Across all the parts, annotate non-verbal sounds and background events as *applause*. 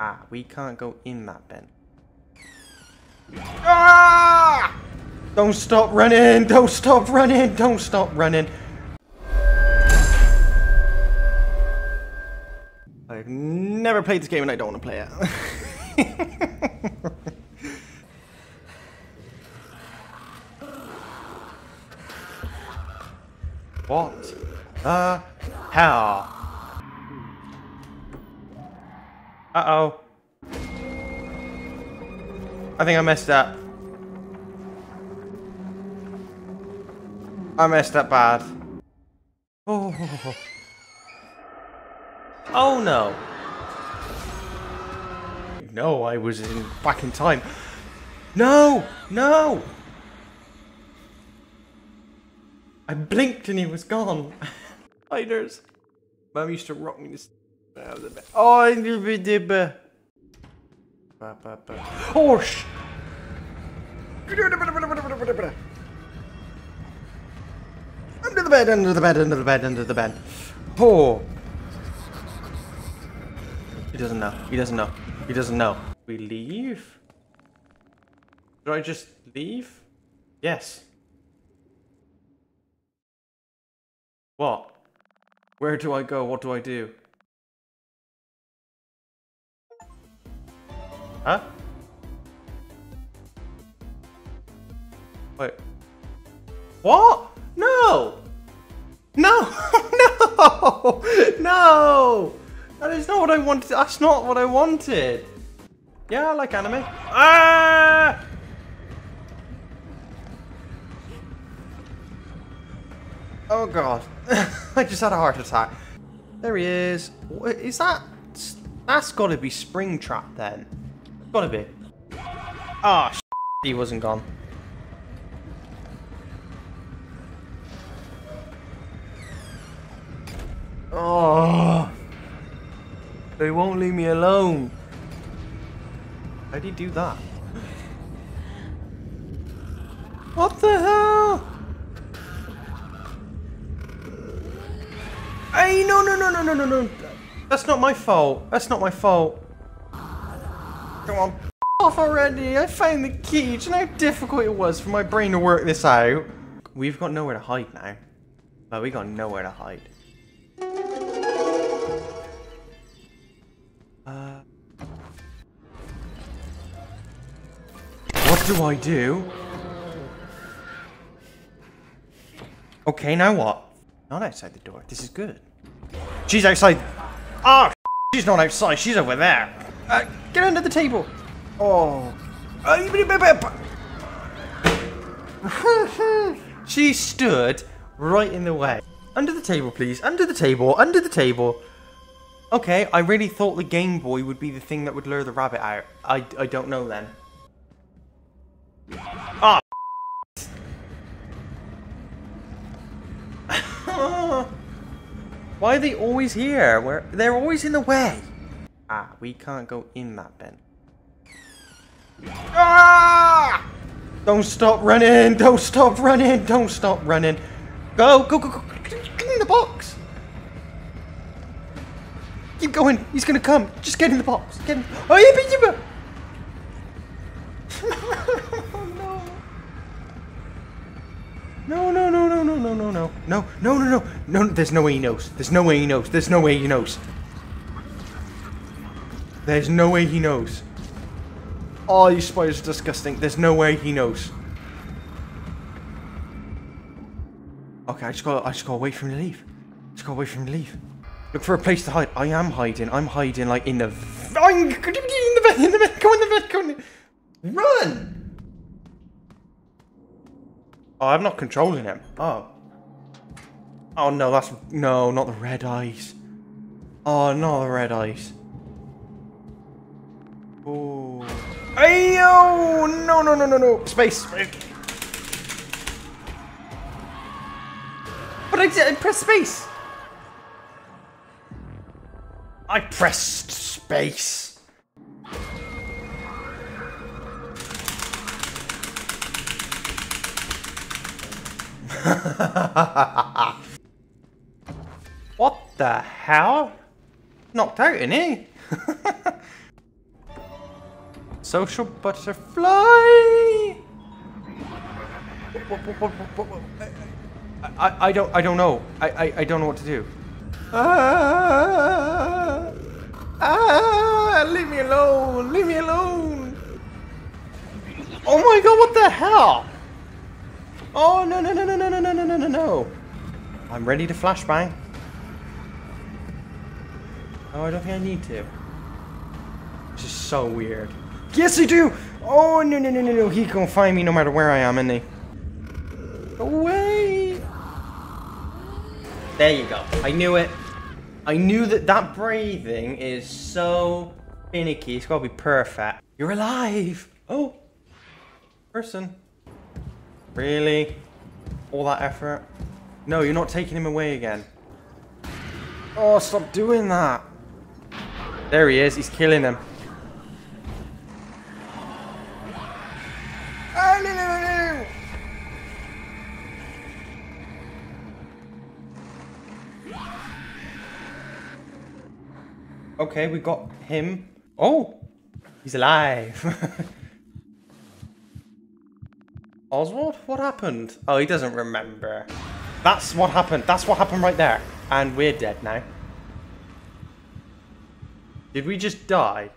Ah, we can't go in that bin. Ah! Don't stop running! Don't stop running! Don't stop running! I've never played this game and I don't want to play it. *laughs* what the hell? Uh-oh. I think I messed up. I messed up bad. Oh. Oh no. No, I was in back in time. No! No! I blinked and he was gone. *laughs* Spiders. Mum used to rock me this of the bed. Oh, I did Oh, Under the bed, under the bed, under the bed, under the bed. Oh. He doesn't know. He doesn't know. He doesn't know. We leave? Do I just leave? Yes. What? Where do I go? What do I do? Huh? Wait. What? No! No! *laughs* no! No! That is not what I wanted. That's not what I wanted. Yeah, I like anime. Ah! Oh god. *laughs* I just had a heart attack. There he is. Is that... That's gotta be Springtrap then. Gotta be. Ah, oh, *laughs* he wasn't gone. Oh. They won't leave me alone. How do you do that? What the hell? Hey, no, no, no, no, no, no, no. That's not my fault. That's not my fault. Come on. Off already. I found the key. Do you know how difficult it was for my brain to work this out? We've got nowhere to hide now. But we got nowhere to hide. Uh, what do I do? Okay, now what? Not outside the door. This is good. She's outside. Oh, she's not outside. She's over there. Uh, get under the table. Oh. *laughs* she stood right in the way. Under the table, please. Under the table. Under the table. Okay, I really thought the Game Boy would be the thing that would lure the rabbit out. I, I don't know then. Ah! Oh. *laughs* Why are they always here? Where They're always in the way. Ah, we can't go in that bin. Ah! Don't stop running! Don't stop running! Don't stop running! Go, go, go, go! Clean the box! Keep going. He's gonna come. Just get in the box. Get in. Oh, yeah, *laughs* no. No, no, no, no, no, no, no, no, no, no, no, no, no. There's no way he knows. There's no way he knows. There's no way he knows. There's no way he knows. Oh, you spiders are disgusting. There's no way he knows. Okay, I just got I just gotta wait for him to leave. Just gotta wait for him to leave. Look for a place to hide. I am hiding. I'm hiding like in the. I'm in the bed. In the bed. Go in the bed. Go in the. Run! Oh, I'm not controlling him. Oh. Oh no, that's no, not the red eyes. Oh, not the red eyes. Oh. Ayo! No, no, no, no, no. Space. But I. I pressed space. I pressed space. *laughs* what the hell? Knocked out, he? *laughs* social butterfly. I, I don't I don't know. I, I, I don't know what to do. Ah, ah, leave me alone. Leave me alone. Oh my god, what the hell? Oh no no no no no no no no no no no. I'm ready to flashbang. Oh, I don't think I need to. This is so weird. Yes, I do! Oh, no, no, no, no, no. He gonna find me no matter where I am, isn't he? Away! There you go. I knew it. I knew that that breathing is so finicky. It's got to be perfect. You're alive! Oh! Person. Really? All that effort? No, you're not taking him away again. Oh, stop doing that. There he is. He's killing him. Okay, we got him. Oh! He's alive. *laughs* Oswald? What happened? Oh, he doesn't remember. That's what happened. That's what happened right there. And we're dead now. Did we just die?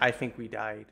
I think we died.